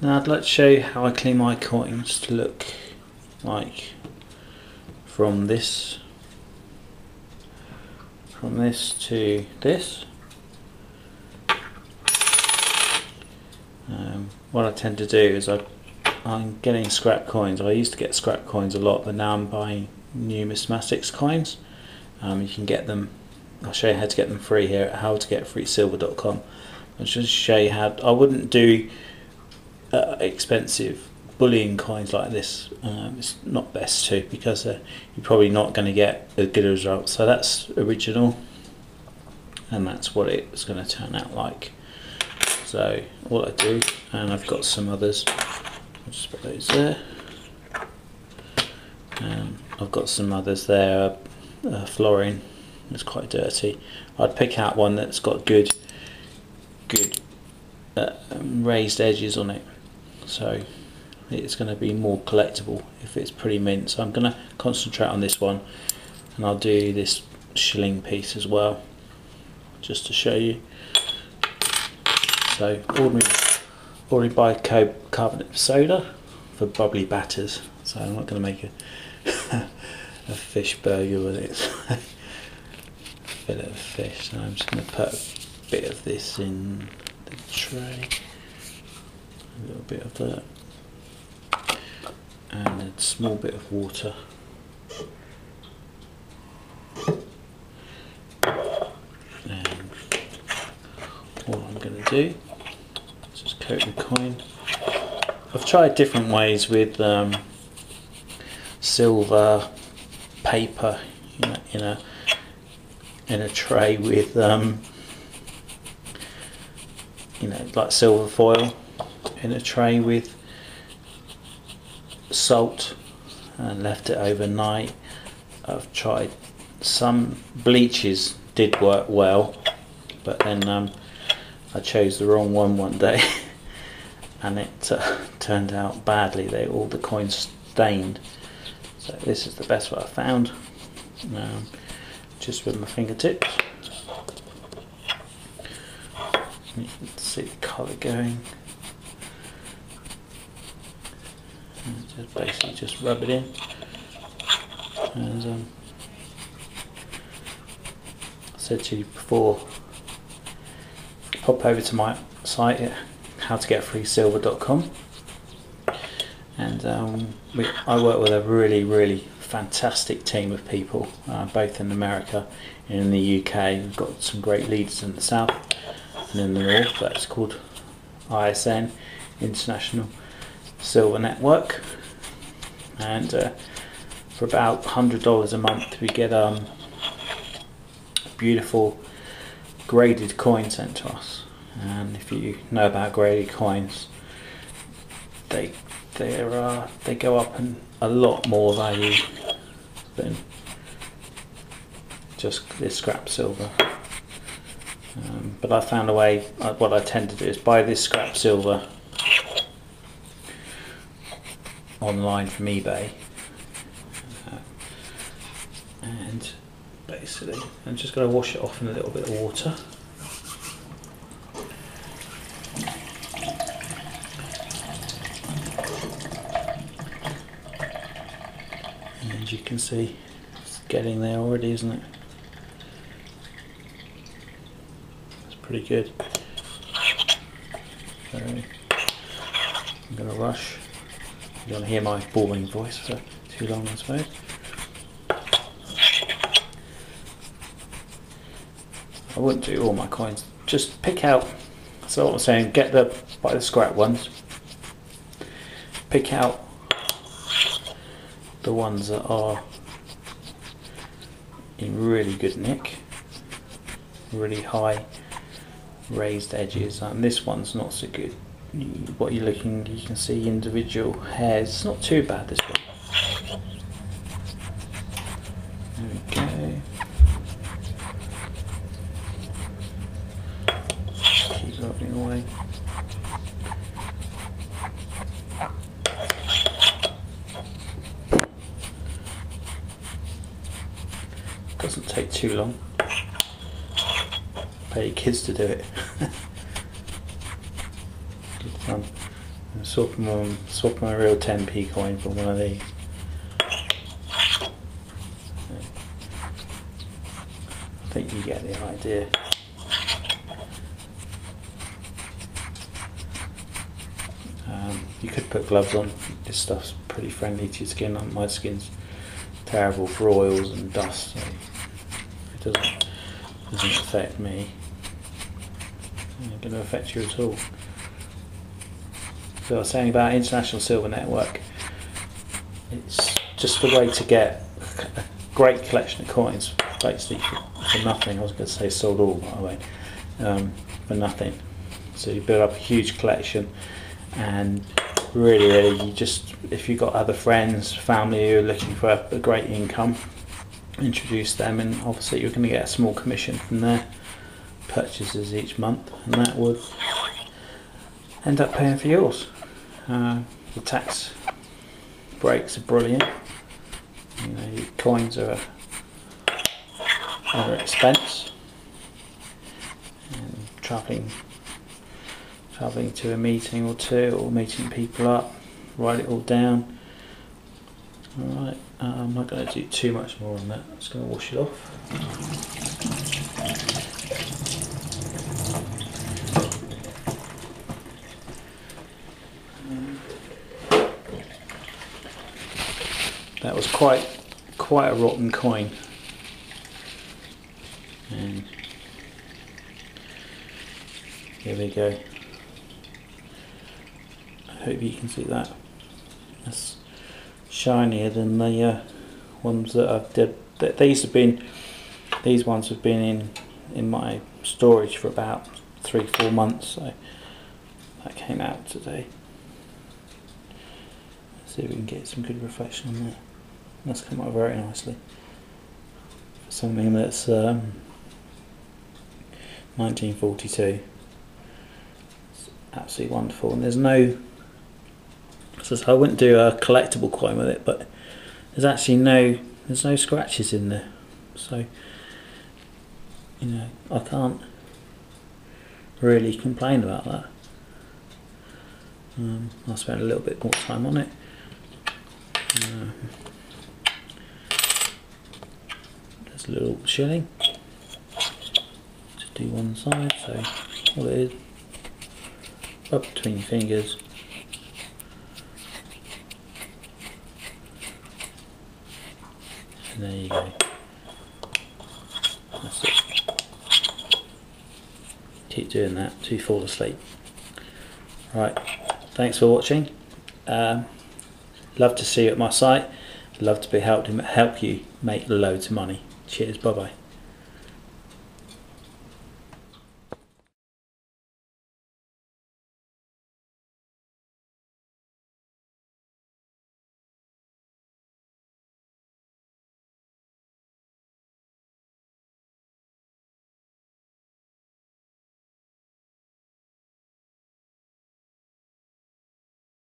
Now I'd like to show you how I clean my coins to look like from this from this to this. Um, what I tend to do is I, I'm getting scrap coins. I used to get scrap coins a lot, but now I'm buying numismatics coins. Um, you can get them. I'll show you how to get them free here at howtogetfreesilver.com. I'll just show you how. I wouldn't do uh, expensive bullion coins like this. Um, it's not best to because uh, you're probably not going to get a good result. So that's original, and that's what it's going to turn out like. So what I do, and I've got some others. I'll just put those there. Um, I've got some others there. Uh, florin it's quite dirty. I'd pick out one that's got good, good uh, raised edges on it. So it's going to be more collectible if it's pretty mint. So I'm going to concentrate on this one, and I'll do this shilling piece as well, just to show you. So ordinary, ordinary bicarbonate soda for bubbly batters. So I'm not going to make a a fish burger with it. fillet of fish. So I'm just going to put a bit of this in the tray. A little bit of that. And a small bit of water. And all I'm going to do is just coat the coin. I've tried different ways with um, silver paper in a, in a in a tray with um, you know like silver foil in a tray with salt and left it overnight. I've tried some bleaches did work well but then um, I chose the wrong one one day and it uh, turned out badly. They all the coins stained. So this is the best one I found. Um, just with my fingertips. You can see the colour going and just basically just rub it in. And um, I said to you before pop over to my site at howtogetfreesilver.com and um, we, I work with a really really fantastic team of people uh, both in America and in the UK we've got some great leaders in the south and in the north that's called ISN International Silver Network and uh, for about $100 a month we get um, beautiful graded coin sent to us and if you know about graded coins they they uh, they go up in a lot more value than just this scrap silver. Um, but I found a way. Uh, what I tend to do is buy this scrap silver online from eBay, uh, and basically I'm just going to wash it off in a little bit of water. as you can see it's getting there already isn't it? It's pretty good. So I'm going to rush you're going to hear my boring voice for too long I suppose? I wouldn't do all my coins. Just pick out so what I'm saying get the buy the scrap ones. Pick out the ones that are in really good nick, really high raised edges, and this one's not so good. What you're looking, you can see individual hairs. It's not too bad this one. There we go. Keep rubbing away. Doesn't take too long. Pay your kids to do it. Good fun. And swap my swap my real 10p coin for one of these. I think you get the idea. Um, you could put gloves on. This stuff's pretty friendly to your skin. My skin's terrible for oils and dust. So it doesn't doesn't affect me. It's not going to affect you at all. Was saying about International Silver Network. It's just a way to get a great collection of coins, basically for, for nothing. I was going to say sold all, by the way, um, for nothing. So you build up a huge collection, and really, really, you just if you've got other friends, family who are looking for a, a great income, introduce them, and obviously you're going to get a small commission from their purchases each month, and that would end up paying for yours. Uh, the tax breaks are brilliant. You know, your coins are are expense, and traveling traveling to a meeting or two, or meeting people up, write it all down. Alright, uh, I'm not going to do too much more on that. I'm just going to wash it off. That was quite quite a rotten coin. And here we go. I hope you can see that. That's shinier than the uh, ones that I've did. th- These have been, these ones have been in in my storage for about three four months. So that came out today. Let's see if we can get some good reflection on that. That's come out very nicely. For something that's um, 1942. It's absolutely wonderful, and there's no. So I wouldn't do a collectible coin with it, but there's actually no there's no scratches in there, so you know I can't really complain about that. Um, I spent a little bit more time on it. Uh, little shilling to do one side, so all it is, up between your fingers. And there you go. That's it. Keep doing that you fall asleep. Right, thanks for watching. Um, love to see you at my site. Love to be helped help you make loads of money. Cheers, bye bye.